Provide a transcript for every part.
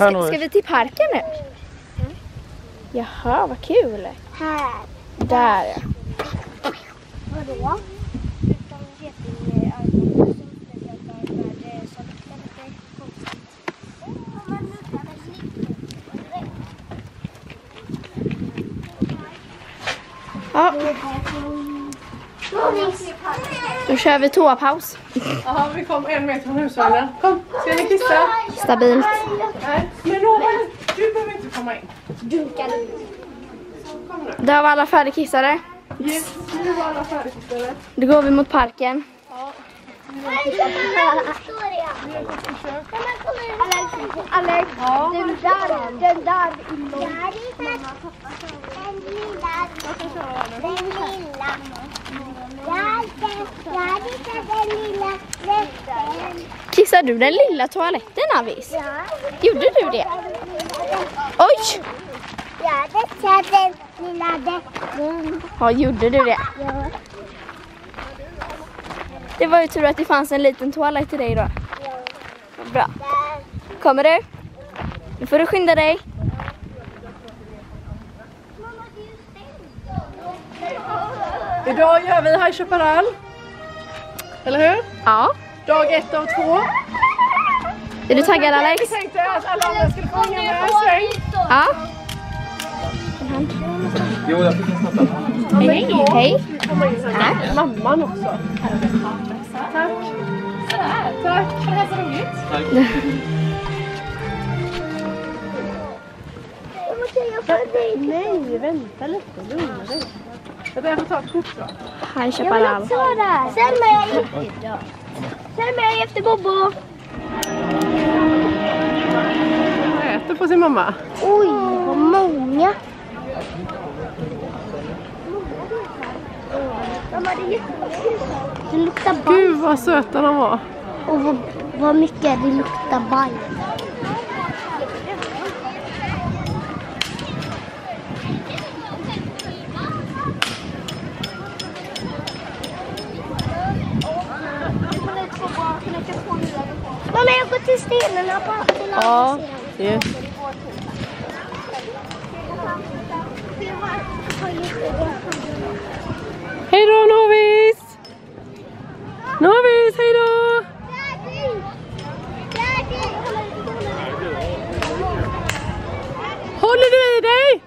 ska, ska vi. vi till parken nu? Jaha, vad kul. Här. Där ja. Vadå? ja. Då kör vi toapaus. Jaha, vi kom en meter från husvagnen. Kom, ska ni kissa? Stabilt. Nej, men Robert, du behöver inte komma in. Kom nu. Där var alla färdigkissade. Yes, nu var alla färdigkissade. Då går vi mot parken. Alex, den där, den där inom... Den lilla. Den lilla. Hittar den lilla fläcken. Kissar du den lilla toaletten Avis? Ja. Gjorde du det? Oj! Jag hade sett den lilla. Ja, gjorde du det? Ja. Det var ju tur att det fanns en liten toalett till dig då. Bra. Kommer du? Nu får du skynda dig. Idag gör vi High Chaparral. Eller hur? Ja. Dag ett av två. Är du taggad Alex? Vi tänkte att alla andra skulle få hänga med en sväng. Ja. Jo, jag fick en snabb Hej. Hej. Komma in sen. Tack. Mamman också. Tack. Tack. Nej, vänta lite. Lugna dig. Jag börjar få ta ett kort då. Chaparral. Selma, jag är efter. Selma, jag är efter Bobo. Jag äter på sin mamma. Oj, vad många. Mamma, det är jättemycket. Det luktar bajs. Gud vad söta de var. Och vad, vad mycket det luktar bajs. Till stenarna på till Ja. Yes. Hej då Novis! Novis, hej då! Håller du i dig?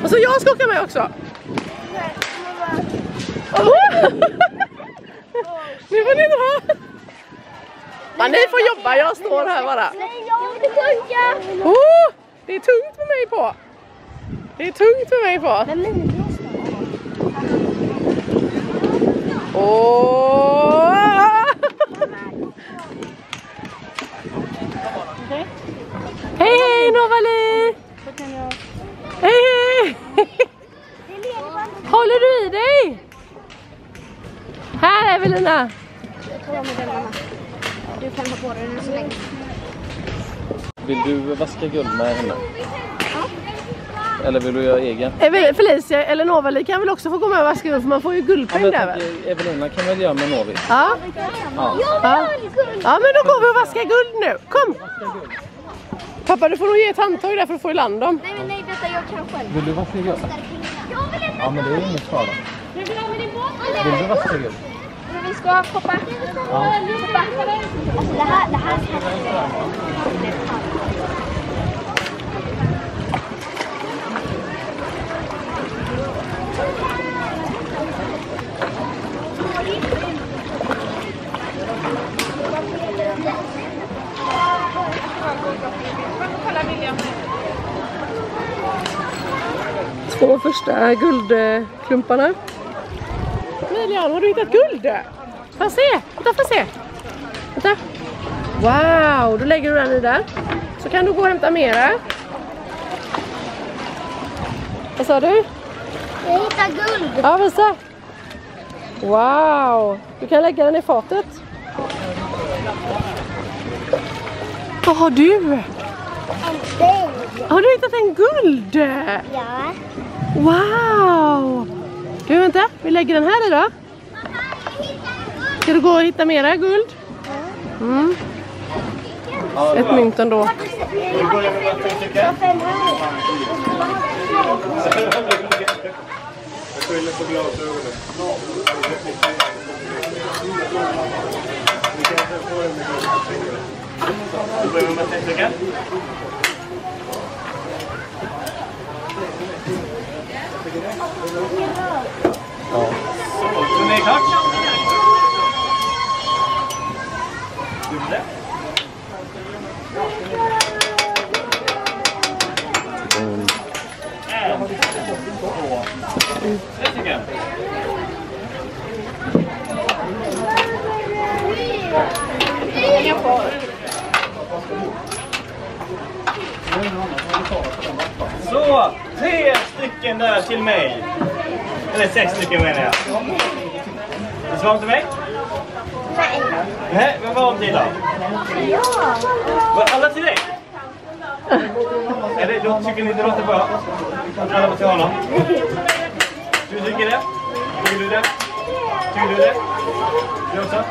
Och så jag ska åka med också. Nu får ni dra. Ja, ni får jobba, jag står här bara. Nej, jag vill sjunga! Oh, det är tungt med mig på. Det är tungt med mig på. Åh! Hej hej Novali! Hej hej! Håller du i dig? Här Evelina! Du kan ha på dig den så länge. Vill du vaska guld med henne? Eller vill du göra egen? Evel- Felicia eller Novali kan väl också få gå med och vaska upp för man får ju Ja, guldpeng men där jag väl? Evelina kan väl göra med Novi? Ja. Ja. Ja. ja men då går vi och vaskar guld nu. Kom! Pappa du får nog ge ett handtag där för att få i land dem. Nej, men nej, vänta, jag kan själv. Vill du vaska guld? Jag vill inte. Ja men det är. Jag vill ha med din båt. Vill du vaska guld? Men vi ska hoppa. Ja. Hoppa. Alltså det här, det här Två första guldklumparna. Lilian, har du hittat guld? Får jag se? Vänta, får jag se? Vänta. Wow, då lägger du den i där. Så kan du gå och hämta mera. Vad sa du? Jag hittar guld. Ja, visa. Wow, du kan lägga den i fatet. Vad har du? En sten. Har du hittat en guld? Ja. Wow! Du vänta, vi lägger den här i då. Mamma, jag hittade guld. Ska du gå och hitta mera guld? Mm. Ett mynt ändå. Så börjar med. Så, nu är en, två, tre stycken. Så, tre stycken där till mig. Eller sex stycken menar jag. Är det svar till mig? Nej. Men vad om till då? Ja. Var alla till dig? Eller då tycker ni det låter bra? Att alla var till honom? Du tycker det? Tycker du det? Tycker du det? Du också?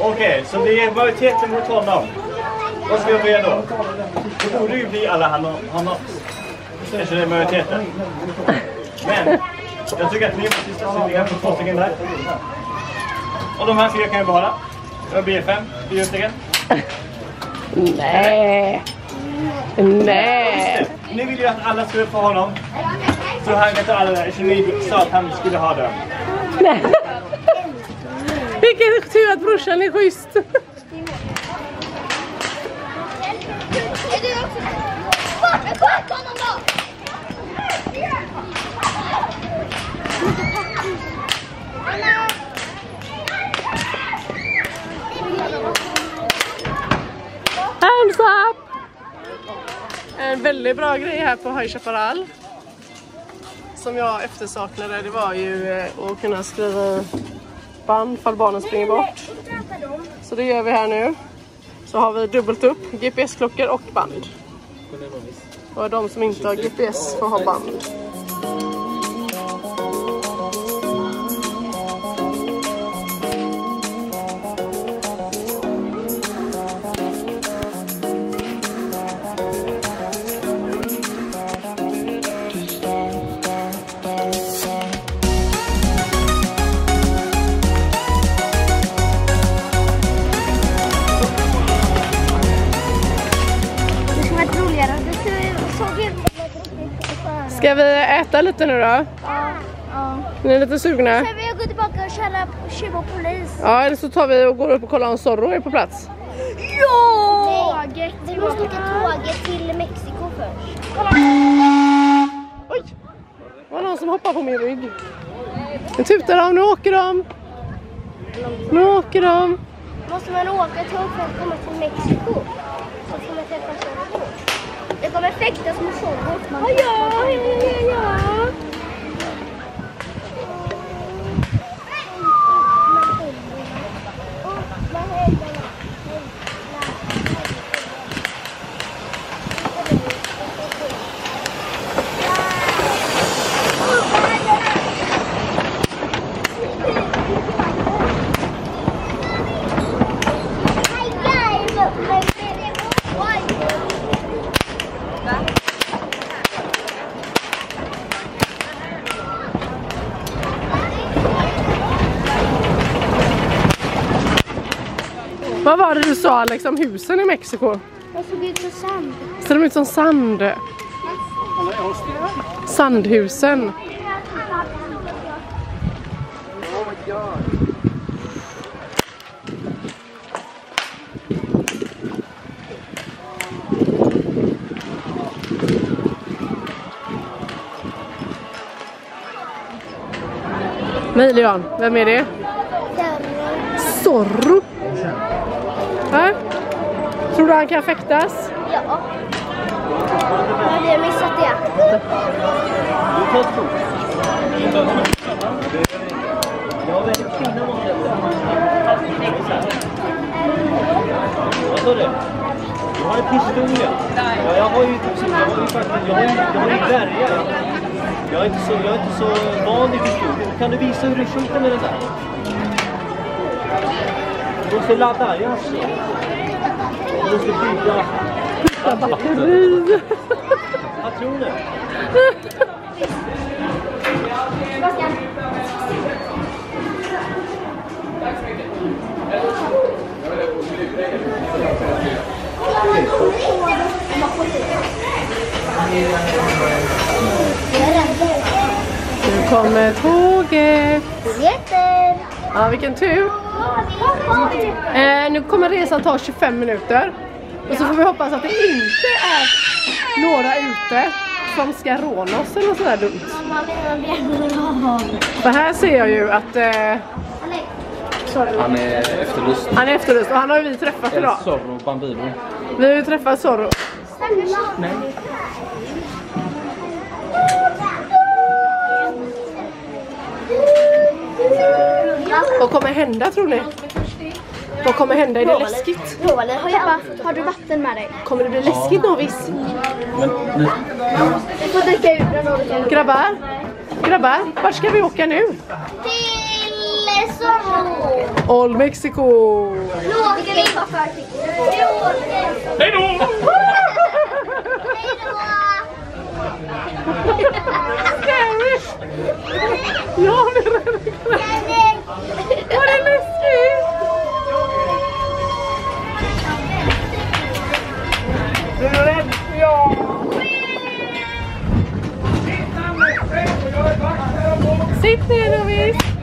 Okej, så det är majoriteten mot honom. Vad ska vi göra då? Det borde ju bli alla han- honom. Kanske det är majoriteten. Men jag tycker att ni måste sitta ligga på två stycken där. Och de här fyra kan jag behålla. Det blir fem, stycken. Nej. Nej. Ni vill ju att alla ska få honom. Så han vet alla där, så ni sa att han skulle ha det. Vilken tur att brorsan är schysst. Är du också? Skjut skjut honom då! Hands up! En väldigt bra grej här på High Chaparral. Som jag eftersaknade det var ju eh, att kunna skriva band fall barnen springer bort. Så det gör vi här nu. Så har vi dubbelt upp, GPS-klockor och band. Och de som inte har GPS får ha band. Ska vi äta lite nu då? Ja. Ja. Ni är lite sugna? Sen vill jag gå tillbaka och köra tjuv och polis. Ja, eller så tar vi och går upp och kollar om Zorro är på plats. Ja! Tåget. Vi måste åka tåget till Mexiko först. Oj! Det var någon som hoppade på min rygg. Nu tutar de, nu åker de! Nu åker de! Måste man åka tåg för att komma till Mexiko? Så får man träffa Zorro. Det kommer fäktas med Zorro. Ja, ja, ja, ja, Vad var det du sa Alex om husen i Mexiko? Jag såg ut som sand. Ser de ut som sand? Sandhusen. Milian, vem är det? Zorro. Va? Tror du han kan fäktas? Ja. Jag hade missat det. Vad sa du? Jag har en pistol ja. ja jag har ju jag har ju faktiskt, jag har ju, jag har ju värja. Jag är inte så, jag är inte så van i pistol. Kan du visa hur du skjuter med den där? Måste ladda, jag ser. Jag måste bygga. Batteri. Vad tror ni? Nu kommer tåget. Biljetter! Ja, vilken tur. Eh, nu kommer resan ta 25 minuter. Och så får vi hoppas att det inte är några ute som ska råna oss eller något sådär dumt. För här ser jag ju att eh, Han är efterlyst. han är efterlyst och han har ju vi träffat idag. Zorro Bambino. Vi har ju träffat Zorro. Vad kommer hända tror ni? Vad kommer hända? Är det läskigt? Har Pappa, har du vatten med dig? Kommer det bli läskigt Novis? Du får dricka ur. Grabbar? Grabbar, vart ska vi åka nu? Till Zorro! All Mexico! Vi Hej då! Hej då! Scary! Jag blir rädd. Var det läskigt? Du Är du rädd? Ja. Sitt ner Lovis!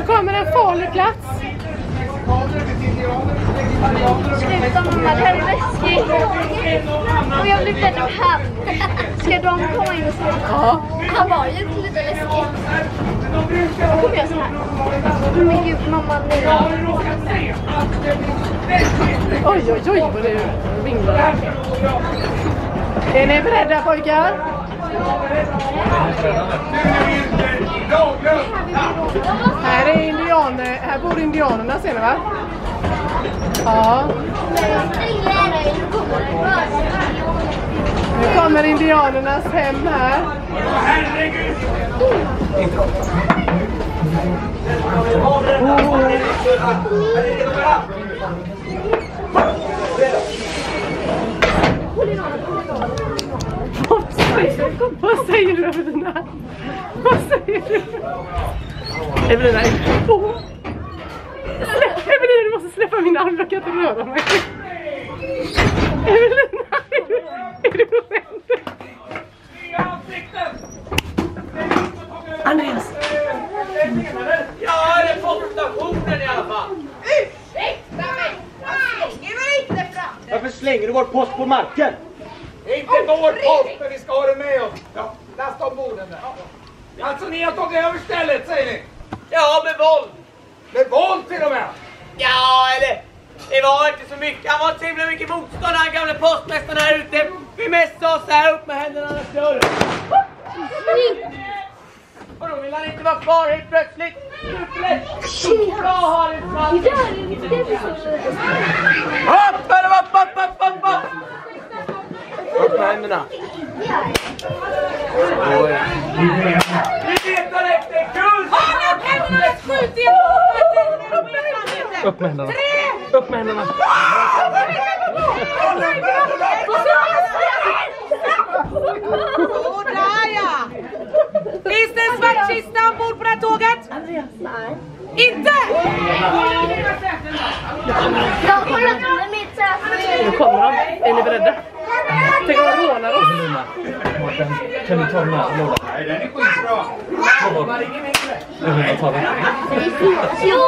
Nu kommer en farlig plats. Sluta mamma, det här är läskigt. Och jag blir rädd av han. Ska de komma in och? Ja. Han var ju lite läskig. Då kommer jag så här. Men gud mamma, nej. Oj, oj, oj vad det vinglar. Är ni beredda pojkar? Här är indianer, här bor indianerna ser ni va? Ja, nu kommer indianernas hem här. Vad vad säger du Evelina? Vad säger du? Evelina, oh. Släpp, Evelina du måste släppa min arm, jag kan inte röra mig. Evelina, är du, är du rädd? Andreas, Ja, det är poststationen i alla fall. Varför slänger du vår post på marken? Inte vår post, men vi ska ha den med oss. Ja, lasta ombord den där. Alltså ni har tagit över stället, säger ni? Ja, med våld. Med våld till och med? Ja, eller det var inte så mycket. Han var inte så himla mycket motstånd han gamle postmästaren här ute. Vi mest sa så här upp med händerna annars dör du. Och då vill han inte vara kvar helt plötsligt. Jag har en fram. Upp, upp, upp, upp, upp, upp. Upp med händerna. Vi letar efter guld! upp med händerna. Upp med händerna. Sådär ja! Finns det en svart kista ombord på det här tåget? Nej. Inte? Jag kommer att ta mitt säte. nu kommer de. Är ni beredda? Tänk om de rånar oss. Kan du ta den här lådan? Nej, den är skitbra. Evelina, ta den. Jo!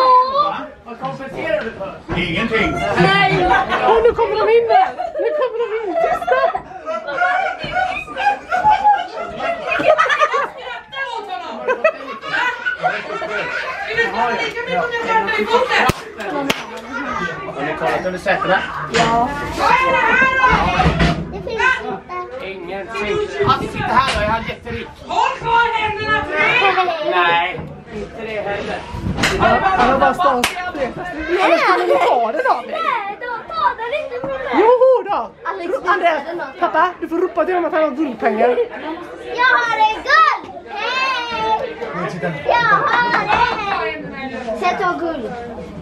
Ingenting. Åh, nu kommer de in där! Nu kommer de in! Tysta! Har ni kollat under sätena? Det finns inte. Ingenting. Han sitter här då, är han jätterik? Håll kvar händerna tre! Nej, inte det heller. Han har bara stått Nej, ska ni ha det då? Nej, de tar den inte från mig. Jo då! Alex, Andreas, pappa, du får ropa till honom att han har guldpengar. Jag har en guld! Hej! Jag har en!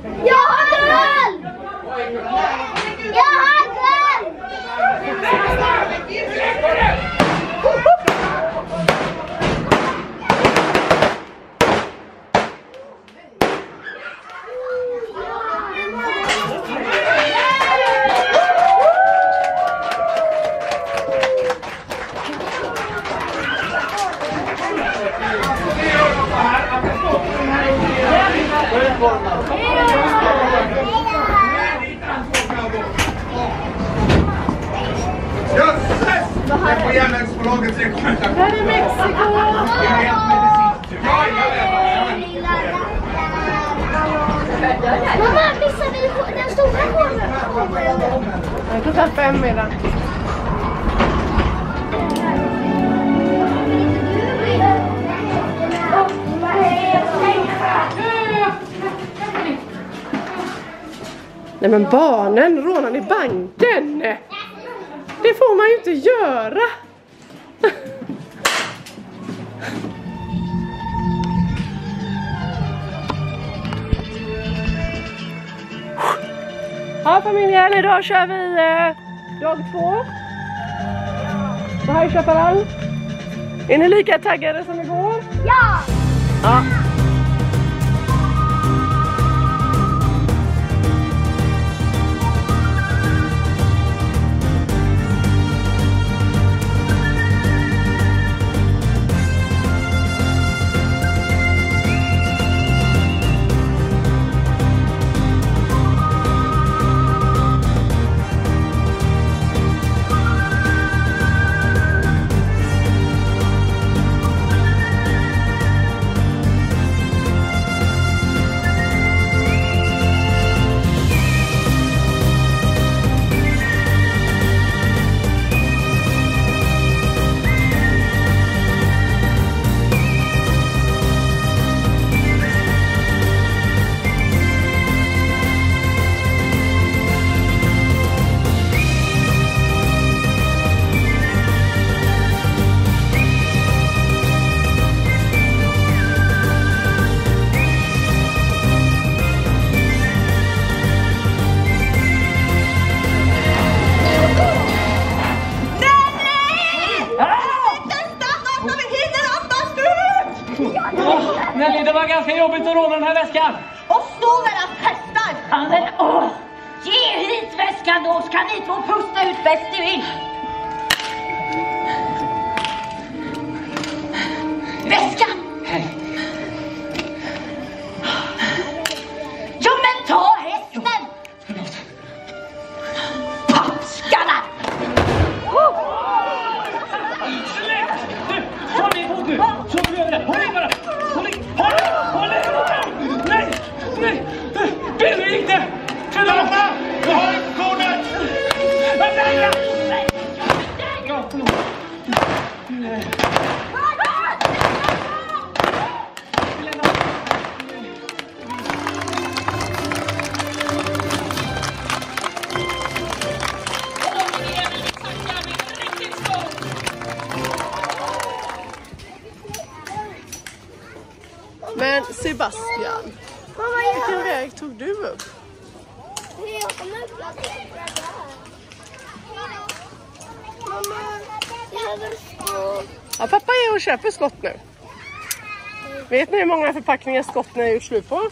Klockan fem är den. Nej men barnen, rånar ni banken? Det får man ju inte göra! Ja familjen, idag kör vi eh, dag två på High Chaparral. Är ni lika taggade som igår? Ja! Ja. Väskan. Och stå och festar! Ja, men åh! Ge hit väskan då, ska ni två pusta ut bäst ni vill. Väskan! Ja, men ta hästen! Patskarna! Håll i ihop nu! Så gör det! Håll i bara! Skott nu. Vet ni hur många förpackningar skott ni har gjort slut på?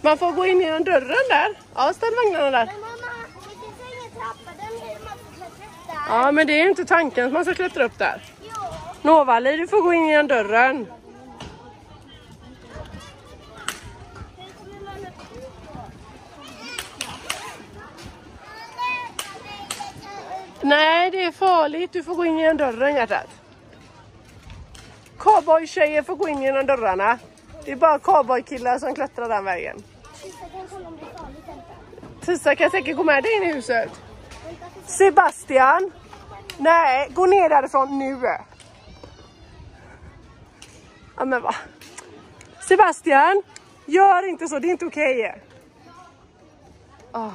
Man får gå in genom dörren där. Ja, ställ vagnarna där. Men mamma, det finns ingen trappa. Den är man får klättra där. Ja, men det är inte tanken att man ska klättra upp där. Jo. Novali, du får gå in genom dörren. Nej, det är farligt. Du får gå in genom dörren hjärtat. Cowboytjejer får gå in genom dörrarna. Det är bara cowboykillar som klättrar den vägen. Tissa, farligt. Kan säkert gå med dig in i huset. Sebastian! Nej, gå ner därifrån nu. Ja men va. Sebastian! Gör inte så, det är inte okej. Ah.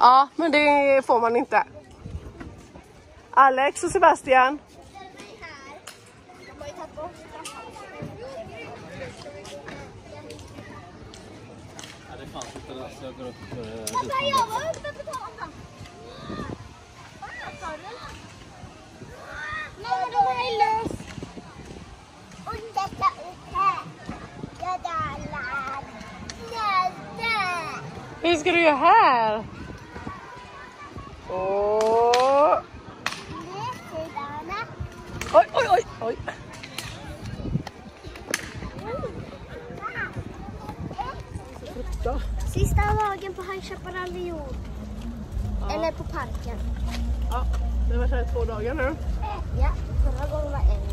Ja, men det får man inte. Alex och Sebastian. Har jag var uppe på taket. Mamma, de här är lös. Och detta upp här. Jag dallar. Nästa. Hur ska du göra här? Åh. Nästa. Oj, oj, oj, oj. Sista dagen på High Chaparral i år. Eller på parken. Ja, det här i två dagar nu. Ja, förra gången var en.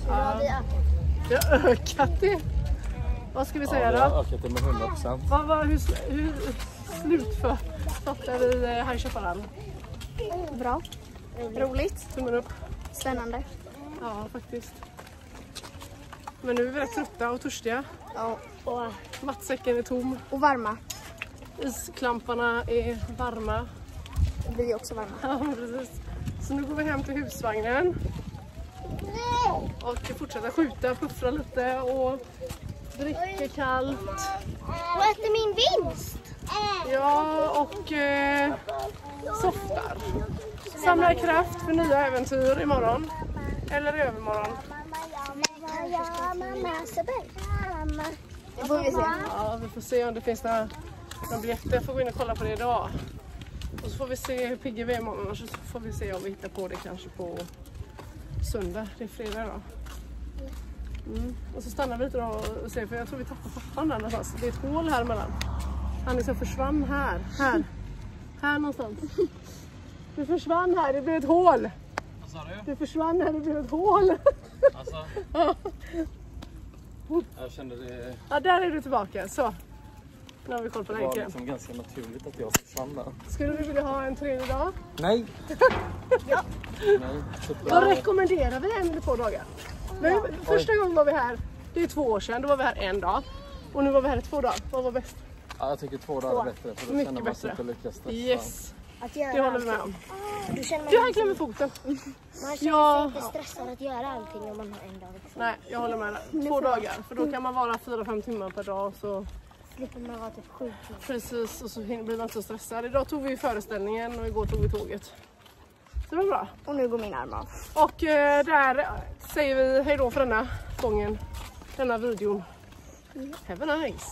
Så nu har vi ökat. Vi har ökat det. Vad ska vi Ja, säga vi har då? ökat det med 100 procent. Vad, vad, hur, hur slutfattar vi eh, High Chaparral? Bra. Roligt. Tummen upp. Spännande. Ja, faktiskt. Men nu är vi rätt trötta och törstiga. Ja. Och, Matsäcken är tom. och varma. Isklamparna är varma. Vi är också varma. Ja, precis. Så nu går vi hem till husvagnen. Och fortsätter skjuta, puffra lite och dricka kallt. Och äter min vinst. Ja, och eh, softar. Samlar kraft för nya äventyr imorgon. Eller i övermorgon. Det får vi se. Ja, vi får se om det finns några, några biljetter. Jag får gå in och kolla på det idag. Och så får vi se hur pigga vi är imorgon. Och så får vi se om vi hittar på det kanske på söndag. Det är fredag idag. Mm. Och så stannar vi lite då och ser, för jag tror vi tappar pappan där någonstans. Det är ett hål här emellan. Han liksom försvann här. Här. Här någonstans. Du försvann här, det blev ett hål. Vad sa du? Du försvann här, det blev ett hål. Alltså, jag kände det Ja, där är du tillbaka. Så. Nu har vi koll på var länken. liksom ganska naturligt att jag försvann där. Skulle du vilja ha en tredje dag? Nej! Ja. Nej, typ rekommenderar vi en eller två dagar. Men första gången var vi här, det är två år sedan, då var vi här en dag. Och nu var vi här i två dagar. Vad var bäst? Ja, jag tycker två dagar är bättre för då Mycket känner man sig inte lika stressad. Yes, Att göra det håller vi med om. Du känner Du, han klämmer foten. man känner Ja. sig inte stressad att göra allting om man har en dag. Nej, jag håller med dig. Två dagar, för då kan man vara fyra fem timmar per dag. Så Slipper man vara typ sjuk. precis, och så hin- blir man inte så stressad. Idag tog vi föreställningen och igår tog vi tåget. Så det var bra. Och nu går min arm av. Och eh, där säger vi hej då för denna gången. Denna videon. Have a nice.